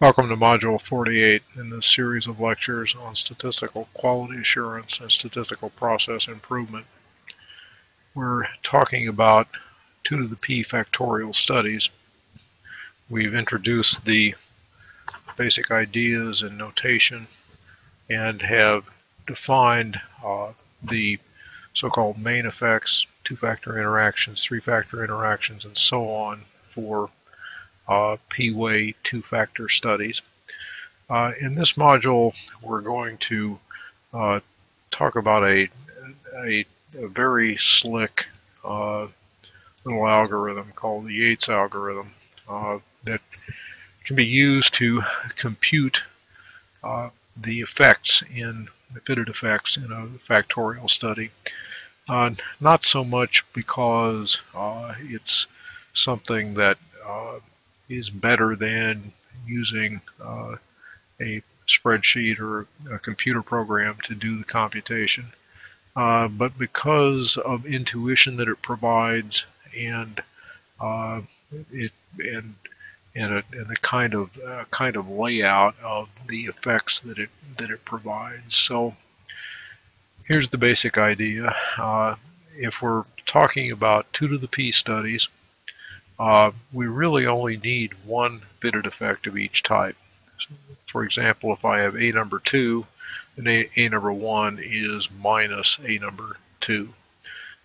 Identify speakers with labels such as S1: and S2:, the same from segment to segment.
S1: Welcome to Module 48 in this series of lectures on statistical quality assurance and statistical process improvement. We're talking about 2 to the p factorial studies. We've introduced the basic ideas and notation and have defined uh, the so-called main effects, two-factor interactions, three-factor interactions, and so on for uh, P-way two-factor studies. Uh, in this module, we're going to uh, talk about a, a, a very slick uh, little algorithm called the Yates algorithm uh, that can be used to compute uh, the effects in the fitted effects in a factorial study. not so much because it's something that is better than using uh, a spreadsheet or a computer program to do the computation. Uh, but because of intuition that it provides and uh, it and and, a, and the kind of uh, kind of layout of the effects that it that it provides. So here's the basic idea. Uh, if we're talking about two to the p studies, uh, we really only need one fitted effect of each type. So for example, if I have A number 2, then A, A number 1 is minus A number 2.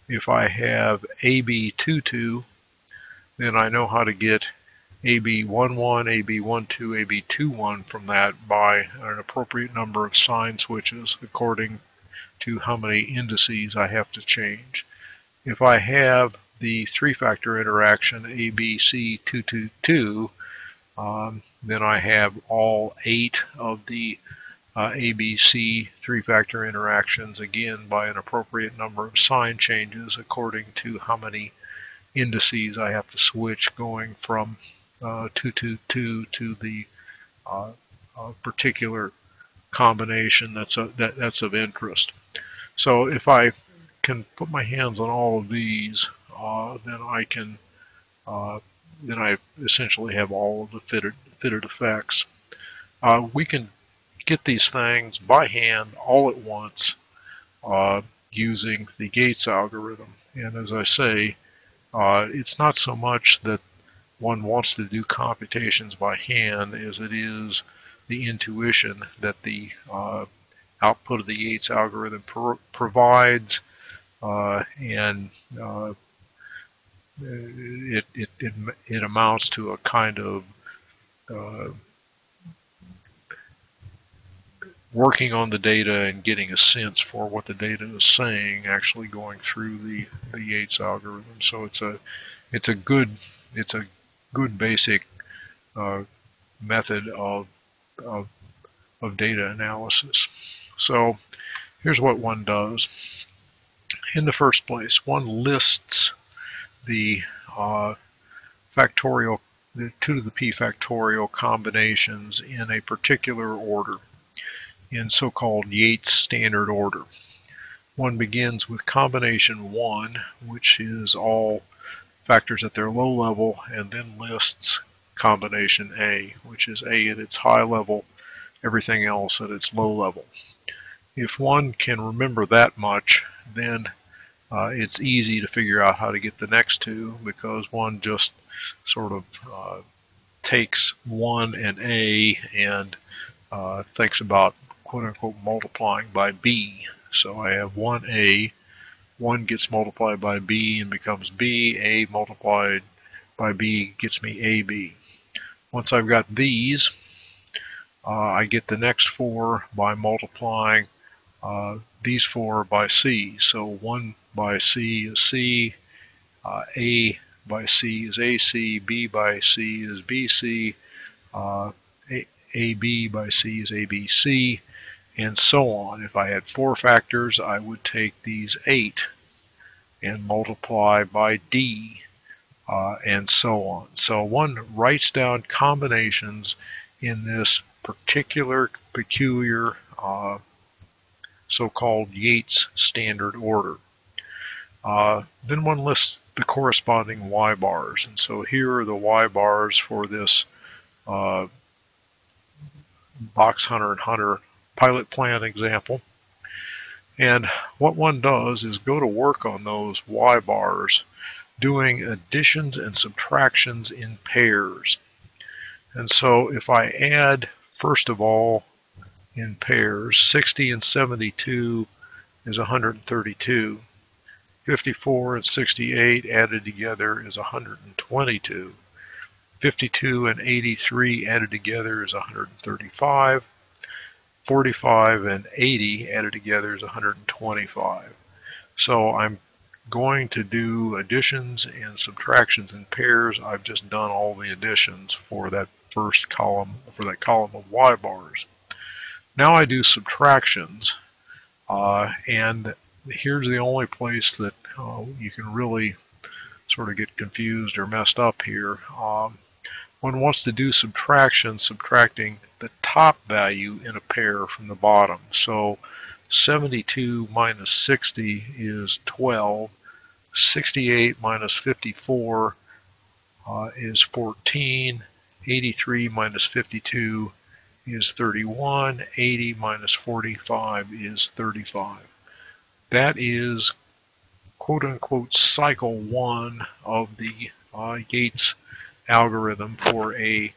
S1: If I have AB22, then I know how to get AB11, AB12, AB21 from that by an appropriate number of sign switches according to how many indices I have to change. If I have the three-factor interaction ABC222, um, then I have all eight of the uh, ABC three-factor interactions again by an appropriate number of sign changes according to how many indices I have to switch going from uh, 222 to the uh, particular combination that's a, that, that's of interest. So if I can put my hands on all of these, uh, then I can uh, then I essentially have all of the fitted fitted effects. Uh, we can get these things by hand all at once uh, using the Yates algorithm. And as I say, uh, it's not so much that one wants to do computations by hand as it is the intuition that the uh, output of the Yates algorithm pro provides uh, and uh, it, it, it, it amounts to a kind of uh, working on the data and getting a sense for what the data is saying actually going through the, the Yates algorithm. So it's a it's a good it's a good basic uh, method of, of of data analysis. So here's what one does. In the first place, one lists the uh, factorial, the 2 to the p factorial combinations in a particular order, in so-called Yates standard order. One begins with combination 1, which is all factors at their low level, and then lists combination A, which is A at its high level, everything else at its low level. If one can remember that much, then uh, it's easy to figure out how to get the next two because one just sort of uh, takes one and A and uh, thinks about quote unquote multiplying by B. So I have 1A, 1 gets multiplied by B and becomes B, A multiplied by B gets me AB. Once I've got these, uh, I get the next four by multiplying uh, these four are by C. So 1 by C is C, uh, A by C is AC, B by C is BC, uh, A, AB by C is ABC, and so on. If I had four factors, I would take these eight and multiply by D, uh, and so on. So one writes down combinations in this particular, peculiar, uh, so-called Yates standard order. Uh, then one lists the corresponding y bars. And so here are the y bars for this uh, Box Hunter and Hunter pilot plan example. And what one does is go to work on those Y bars doing additions and subtractions in pairs. And so if I add, first of all, in pairs, 60 and 72 is 132. 54 and 68 added together is 122. 52 and 83 added together is 135. 45 and 80 added together is 125. So I'm going to do additions and subtractions in pairs. I've just done all the additions for that first column, for that column of Y bars. Now I do subtractions, uh, and here's the only place that uh, you can really sort of get confused or messed up here. Um, one wants to do subtraction, subtracting the top value in a pair from the bottom. So 72 minus 60 is 12. 68 minus 54 uh, is 14. 83 minus 52 is 31. 80 minus 45 is 35. That is quote unquote cycle one of the uh, Yates algorithm for a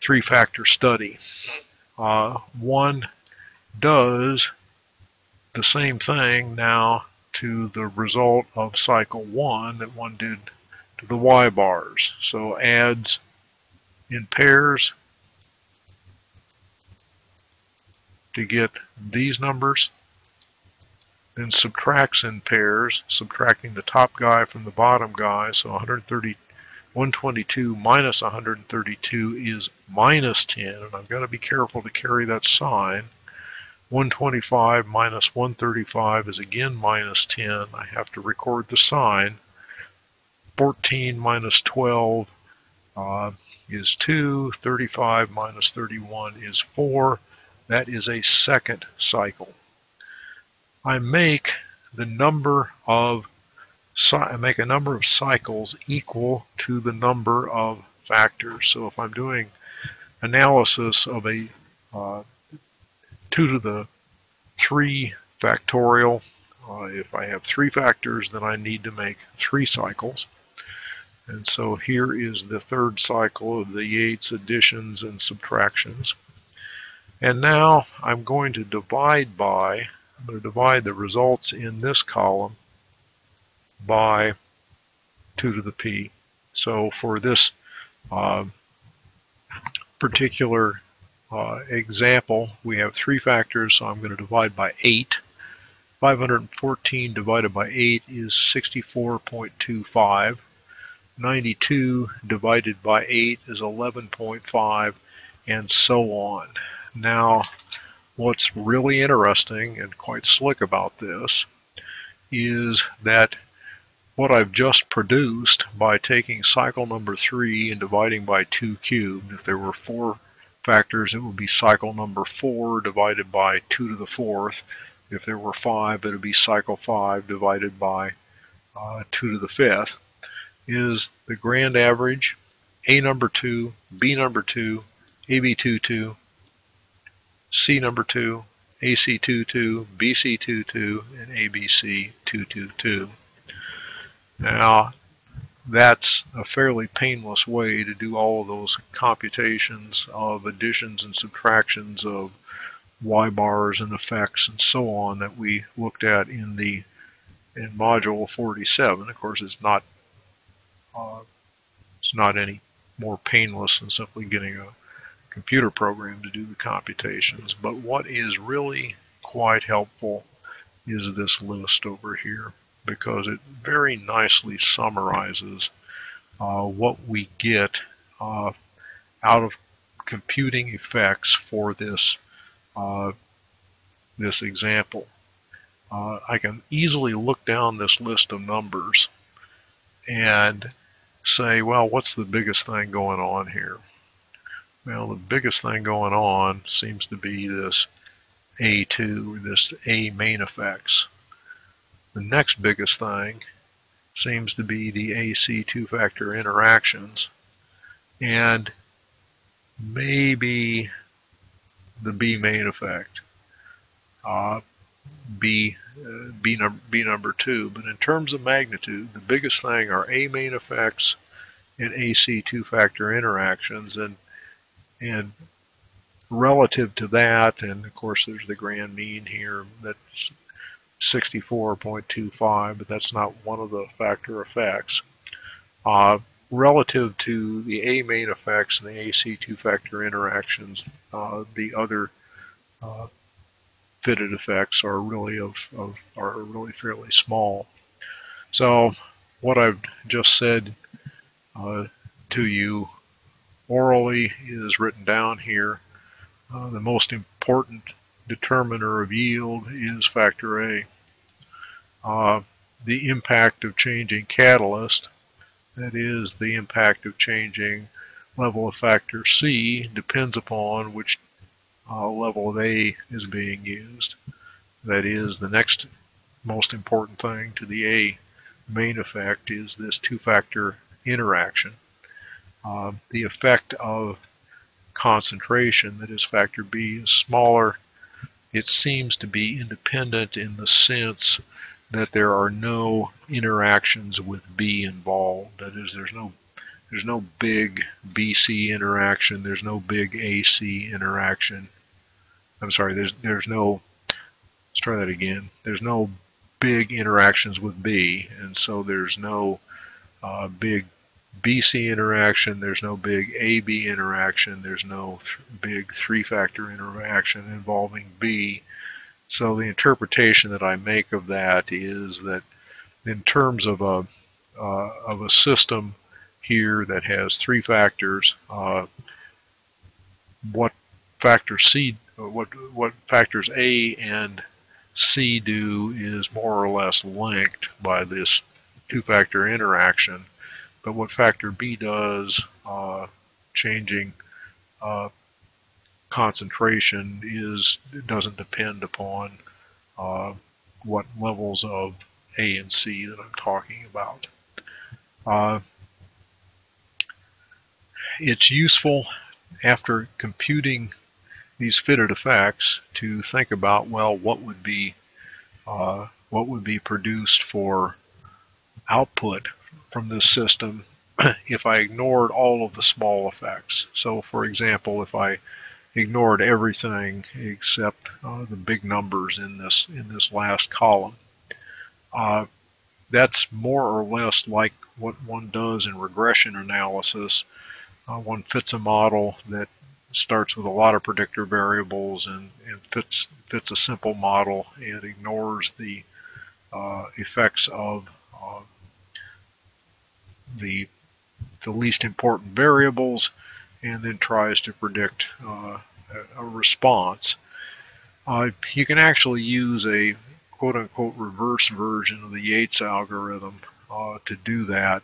S1: three-factor study. Uh, one does the same thing now to the result of cycle one that one did to the Y bars. So adds in pairs to get these numbers, then subtracts in pairs, subtracting the top guy from the bottom guy, so 130 122 minus 132 is minus 10, and I've got to be careful to carry that sign. 125 minus 135 is again minus 10. I have to record the sign. 14 minus 12 uh, is 2. 35 minus 31 is 4. That is a second cycle. I make the number of make a number of cycles equal to the number of factors. So if I'm doing analysis of a uh, 2 to the 3 factorial, uh, if I have three factors, then I need to make three cycles. And so here is the third cycle of the Yates additions and subtractions. And now I'm going to divide by, I'm going to divide the results in this column by 2 to the p. So for this uh, particular uh, example, we have three factors, so I'm going to divide by 8. 514 divided by 8 is 64.25. 92 divided by 8 is 11.5, and so on. Now, what's really interesting and quite slick about this is that what I've just produced by taking cycle number 3 and dividing by 2 cubed. If there were 4 factors, it would be cycle number 4 divided by 2 to the 4th. If there were 5, it would be cycle 5 divided by uh, 2 to the 5th. Is the grand average A number 2, B number 2, AB22, C number 2, AC22, BC22, and ABC222. Now, that's a fairly painless way to do all of those computations of additions and subtractions of y bars and effects and so on that we looked at in the in module 47. Of course, it's not uh, it's not any more painless than simply getting a computer program to do the computations. But what is really quite helpful is this list over here because it very nicely summarizes uh, what we get uh, out of computing effects for this uh, this example. Uh, I can easily look down this list of numbers and say, well, what's the biggest thing going on here? Well, the biggest thing going on seems to be this A2, this A main effects. The next biggest thing seems to be the AC two-factor interactions. And maybe the B main effect. Uh, B, uh, B, num B number two. But in terms of magnitude, the biggest thing are A main effects and AC two-factor interactions. And, and relative to that, and of course there's the grand mean here, that's 64.25, but that's not one of the factor effects. Uh, relative to the A main effects and the AC two-factor interactions, uh, the other uh, fitted effects are really of, of, are really fairly small. So what I've just said uh, to you orally is written down here. Uh, the most important determiner of yield is factor A. Uh, the impact of changing catalyst, that is the impact of changing level of factor C, depends upon which uh, level of A is being used. That is the next most important thing to the A main effect is this two-factor interaction. Uh, the effect of concentration, that is factor B, is smaller. It seems to be independent in the sense that there are no interactions with B involved. That is, there's no there's no big BC interaction. There's no big AC interaction. I'm sorry. There's there's no. Let's try that again. There's no big interactions with B, and so there's no uh, big BC interaction, there's no big AB interaction, there's no th big three-factor interaction involving B. So the interpretation that I make of that is that in terms of a uh, of a system here that has three factors, uh, what factor C, what what factors A and C do is more or less linked by this two-factor interaction. But what factor B does, uh, changing uh, concentration, is doesn't depend upon uh, what levels of A and C that I'm talking about. Uh, it's useful after computing these fitted effects to think about well what would be uh, what would be produced for output from this system if I ignored all of the small effects. So for example, if I ignored everything except uh, the big numbers in this in this last column. Uh, that's more or less like what one does in regression analysis. Uh, one fits a model that starts with a lot of predictor variables and, and fits fits a simple model and ignores the uh, effects of the the least important variables and then tries to predict uh, a response. Uh, you can actually use a quote-unquote reverse version of the Yates algorithm uh, to do that.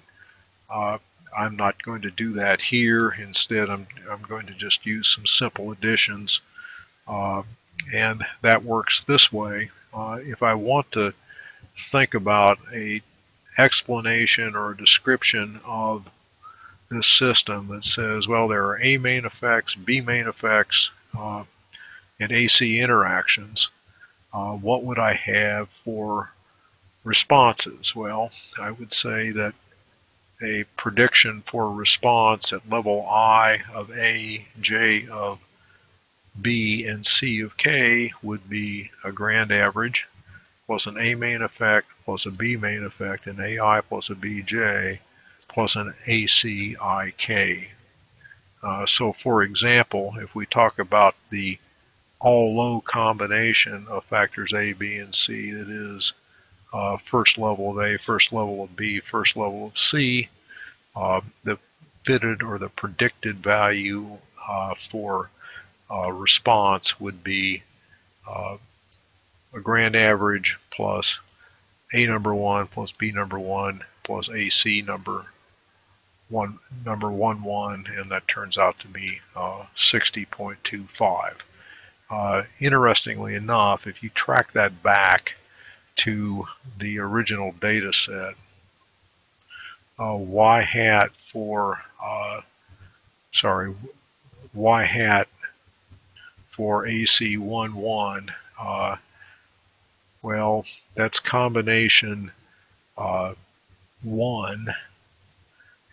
S1: Uh, I'm not going to do that here. Instead, I'm, I'm going to just use some simple additions. Uh, and that works this way. Uh, if I want to think about a explanation or a description of this system that says, well, there are A main effects, B main effects, uh, and AC interactions. Uh, what would I have for responses? Well, I would say that a prediction for response at level I of A, J of B, and C of K would be a grand average plus an A main effect plus a B main effect and AI plus a BJ plus an ACIK. Uh, so for example, if we talk about the all low combination of factors A, B, and C that is uh, first level of A, first level of B, first level of C, uh, the fitted or the predicted value uh, for uh, response would be uh, a grand average plus A number one plus B number one plus AC number one number one one and that turns out to be uh, 60.25. Uh, interestingly enough, if you track that back to the original data set, uh, y hat for, uh, sorry, y hat for AC11. Uh, well, that's combination uh, 1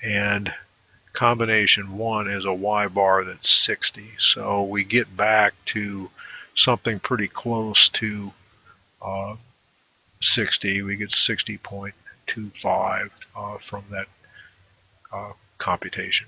S1: and combination 1 is a y bar that's 60. So we get back to something pretty close to uh, 60. We get 60.25 uh, from that uh, computation.